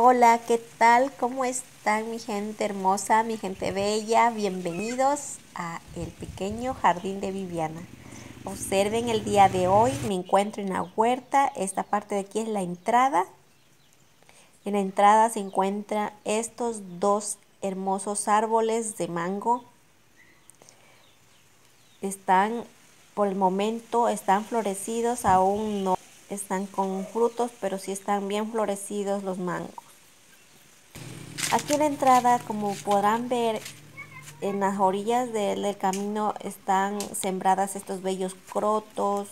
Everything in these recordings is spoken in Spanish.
Hola, ¿qué tal? ¿Cómo están mi gente hermosa, mi gente bella? Bienvenidos a el pequeño jardín de Viviana. Observen el día de hoy, me encuentro en la huerta. Esta parte de aquí es la entrada. En la entrada se encuentran estos dos hermosos árboles de mango. Están, por el momento, están florecidos, aún no están con frutos, pero sí están bien florecidos los mangos. Aquí en la entrada, como podrán ver, en las orillas del, camino están sembradas estos bellos crotos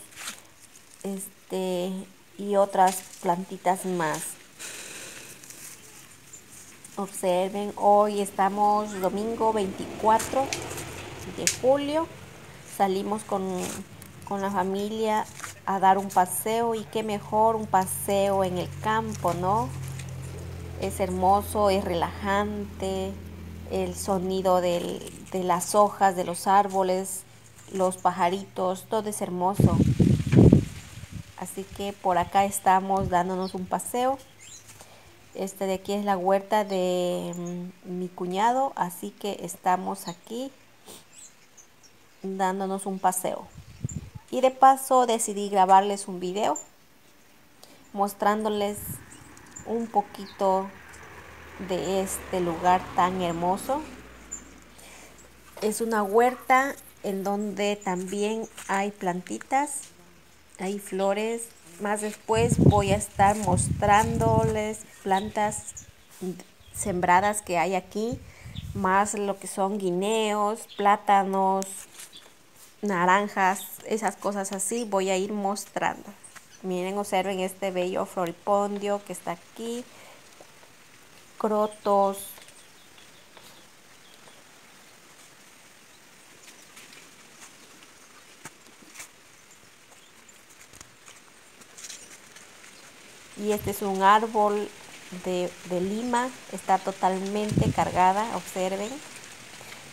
este, y otras plantitas más. Observen, hoy estamos domingo 24 de julio. Salimos con, con la familia a dar un paseo y qué mejor un paseo en el campo, ¿no? Es hermoso, es relajante, el sonido de las hojas de los árboles, los pajaritos, todo es hermoso. Así que por acá estamos dándonos un paseo. Este de aquí es la huerta de mm, mi cuñado, así que estamos aquí dándonos un paseo. Y de paso decidí grabarles un video mostrándoles un poquito de este lugar tan hermoso. Es una huerta en donde también hay plantitas, hay flores. Más después voy a estar mostrándoles plantas sembradas que hay aquí, más lo que son guineos, plátanos, naranjas, esas cosas así, voy a ir mostrando. Miren, observen este bello floripondio que está aquí. Crotos. Y este es un árbol de, de lima. Está totalmente cargada, observen.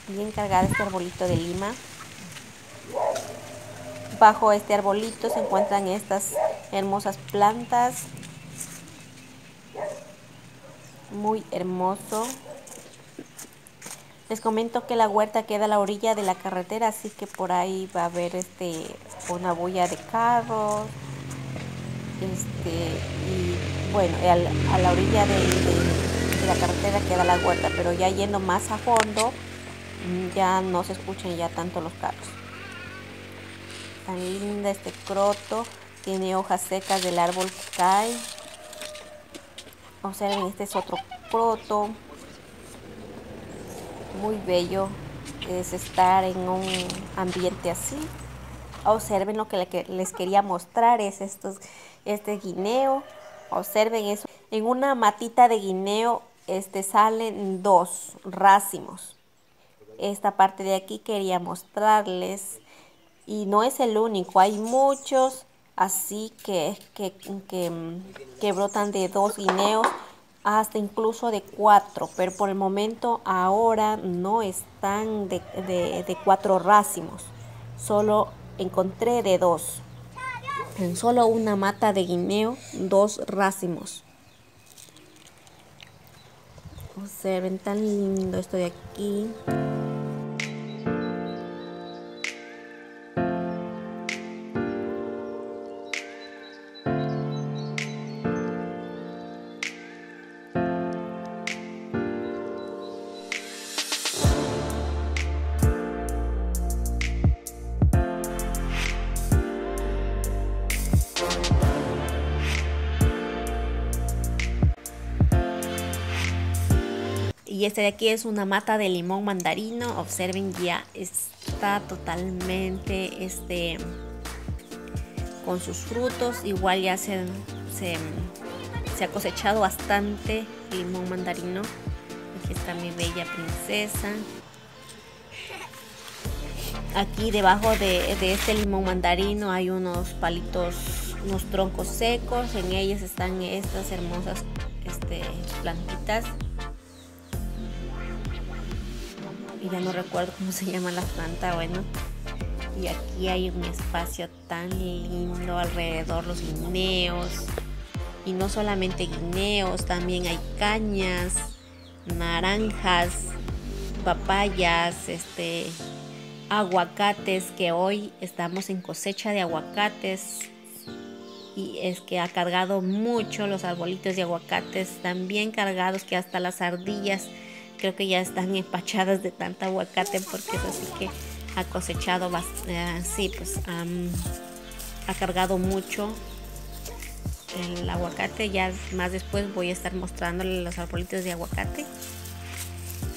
Bien cargada este arbolito de lima. Bajo este arbolito se encuentran estas hermosas plantas. Muy hermoso. Les comento que la huerta queda a la orilla de la carretera, así que por ahí va a haber este una bulla de carros. Este, y bueno, a la orilla de, la carretera queda la huerta, pero ya yendo más a fondo, ya no se escuchan ya tanto los carros tan linda este croto tiene hojas secas del árbol que cae. Observen este es otro croto muy bello es estar en un ambiente así. Observen lo que les quería mostrar es estos este guineo. Observen eso. En una matita de guineo este salen dos racimos. Esta parte de aquí quería mostrarles. Y no es el único, hay muchos así que, que, que, brotan de dos guineos hasta incluso de cuatro, pero por el momento ahora no están de, de, cuatro racimos, solo encontré de dos. En solo una mata de guineo, dos racimos. Observen tan lindo esto de aquí. Este de aquí es una mata de limón mandarino. Observen, ya está totalmente este, con sus frutos. Igual ya se, se, ha cosechado bastante limón mandarino. Aquí está mi bella princesa. Aquí debajo de, de este limón mandarino hay unos palitos, unos troncos secos. En ellos están estas hermosas este, plantitas. Y ya no recuerdo cómo se llama la planta, bueno. Y aquí hay un espacio tan lindo alrededor, los guineos. Y no solamente guineos, también hay cañas, naranjas, papayas, este, aguacates, que hoy estamos en cosecha de aguacates. Y es que ha cargado mucho los arbolitos de aguacates, bien cargados que hasta las ardillas creo que ya están empachadas de tanta aguacate porque es así que ha cosechado, eh, sí, pues ha cargado mucho el aguacate. Ya más después voy a estar mostrándole los arbolitos de aguacate.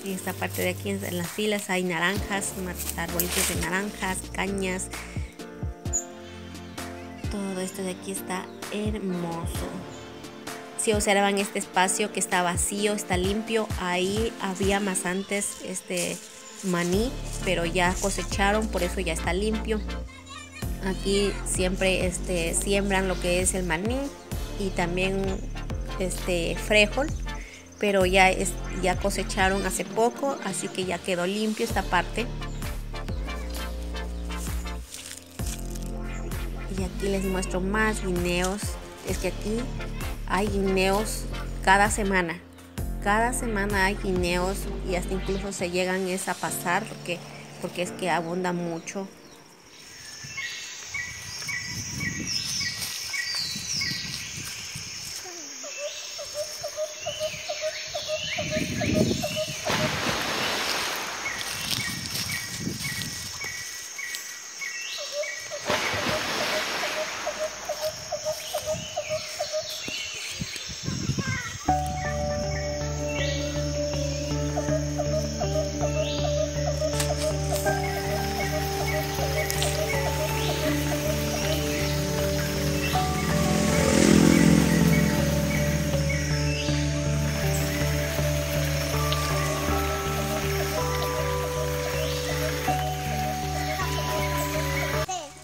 Y esta parte de aquí en las filas hay naranjas, arbolitos de naranjas, cañas. Todo esto de aquí está hermoso. Observan este espacio que está vacío, está limpio, ahí había más antes este maní, pero ya cosecharon, por eso ya está limpio. Aquí siempre este, siembran lo que es el maní y también este frijol, pero ya, es, ya cosecharon hace poco, así que ya quedó limpio esta parte. Y aquí les muestro más guineos. Es que aquí hay guineos cada semana. Cada semana hay guineos y hasta incluso se llegan a pasar porque, porque es que abunda mucho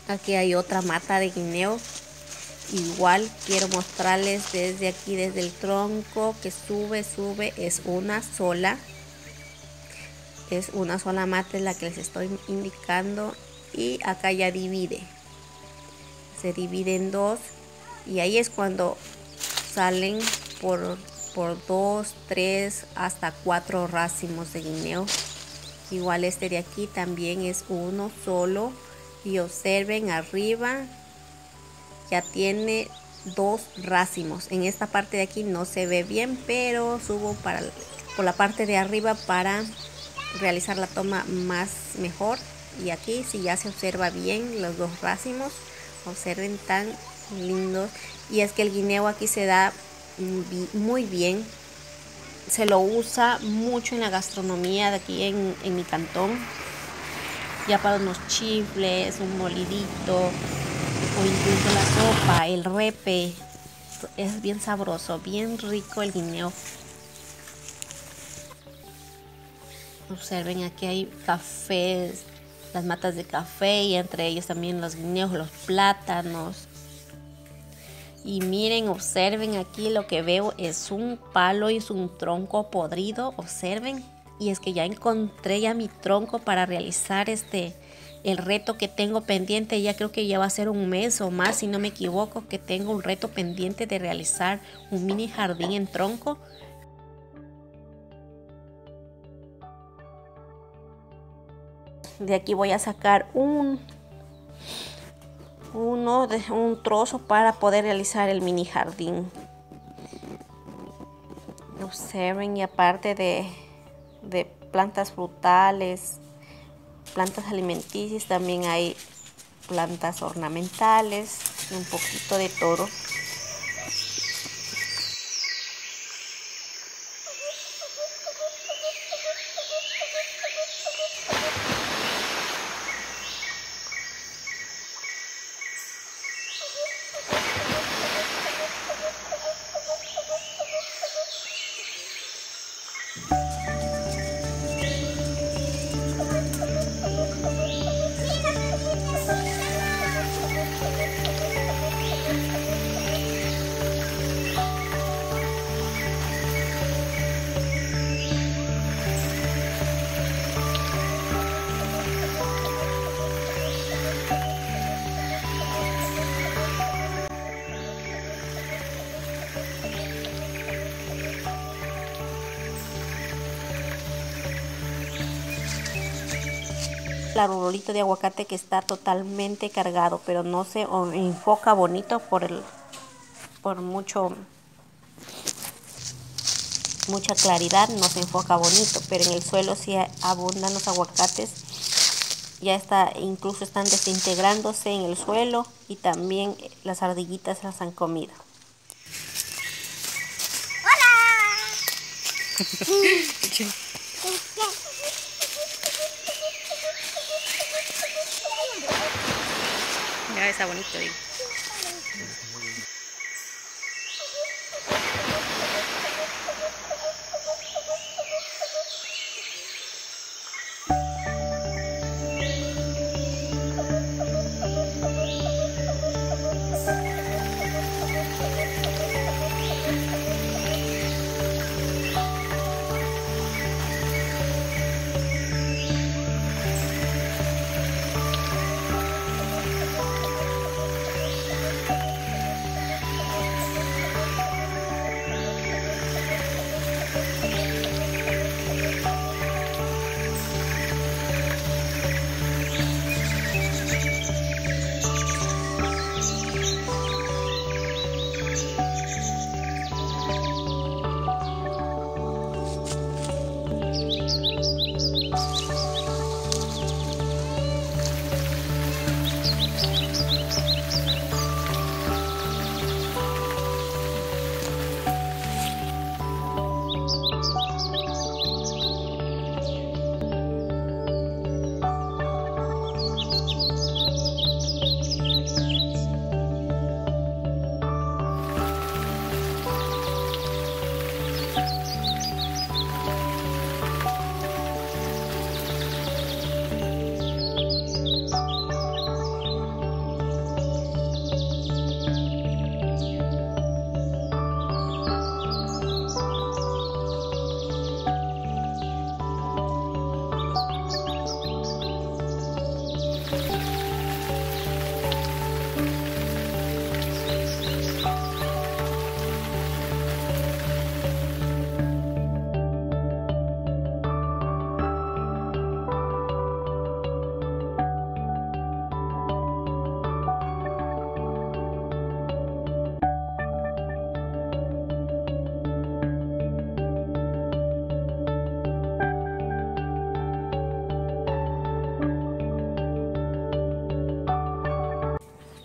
Aquí hay otra mata de guineo. Igual quiero mostrarles desde aquí, desde el tronco que sube, sube. Es una sola. Es una sola mata es la que les estoy indicando. Y acá ya divide. Se divide en dos. Y ahí es cuando salen por, por dos, tres, hasta cuatro racimos de guineo. Igual este de aquí también es uno solo y observen arriba. Ya tiene dos racimos. En esta parte de aquí no se ve bien pero subo para por la parte de arriba para realizar la toma más mejor. Y aquí si ya se observa bien los dos racimos observen tan lindos. Y es que el guineo aquí se da muy bien. Se lo usa mucho en la gastronomía de aquí en, en mi cantón ya para unos chifles, un molidito o incluso la sopa, el repe. Es bien sabroso, bien rico el guineo. Observen, aquí hay cafés, las matas de café y entre ellos también los guineos, los plátanos. Y miren, observen aquí lo que veo es un palo y es un tronco podrido. Observen y es que ya encontré ya mi tronco para realizar este el reto que tengo pendiente. Ya creo que ya va a ser un mes o más si no me equivoco que tengo un reto pendiente de realizar un mini jardín en tronco. De aquí voy a sacar un uno de un trozo para poder realizar el mini jardín. Observen y aparte de plantas frutales, plantas alimenticias, también hay plantas ornamentales, un poquito de todo. Arbolito de aguacate que está totalmente cargado, pero no se enfoca bonito por el por mucho mucha claridad, no se enfoca bonito, pero en el suelo sí abundan los aguacates. Ya está, incluso están desintegrándose en el suelo y también las ardillitas las han comido. Ya está bonito ahí.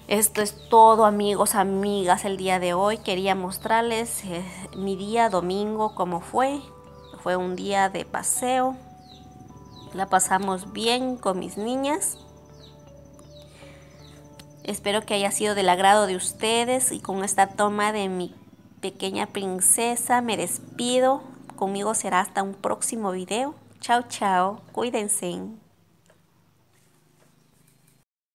Esto es todo amigos, amigas, el día de hoy. Quería mostrarles eh, mi día domingo, cómo fue. Fue un día de paseo. La pasamos bien con mis niñas. Espero que haya sido del agrado de ustedes y con esta toma de mi pequeña princesa me despido. Conmigo será hasta un próximo video. Chao, chao. Cuídense.